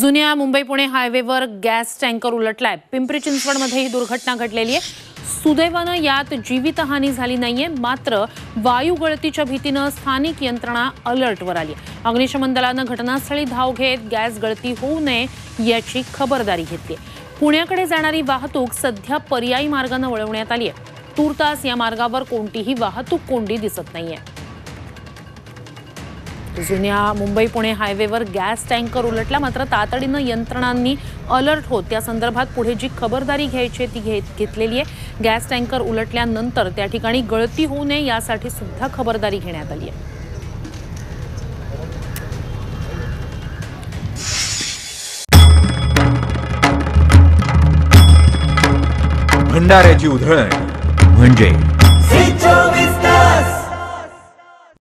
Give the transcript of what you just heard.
जुन्या मुंबई पुणे हायवेवर gas tanker उलटलाय. पिंपरी चिंचवडमध्ये ही दुर्घटना घडलेली आहे. सुदैवानं यात जीवितहानी झाली नाहीये मात्र वायू गळतीच्या भीतीनं स्थानिक यंत्रणा अलर्टवर आली अग्निशमन दलानं घटनास्थळी धाव घेत गॅस गळती होऊ नये याची खबरदारी घेतली पुण्याकडे जाणारी वाहतूक सध्या पर्यायी मार्गानं वळवण्यात आली आहे. तूर्तास या मार्गावर कोणतीही वाहतूक कोंडी दिसत नाहीये. जुन्या मुंबई पुणे हायवेवर गॅस टँकर उलटला मात्र तातडीनं यंत्रणांनी अलर्ट होत. त्या संदर्भात पुढे जी खबरदारी घ्यायची आहे ती घेत घेतलेली आहे. गॅस टँकर उलटल्यानंतर त्या ठिकाणी गळती होऊ नये यासाठी सुद्धा खबरदारी घेण्यात आली आहे. भंडाऱ्याची उधळण म्हणजे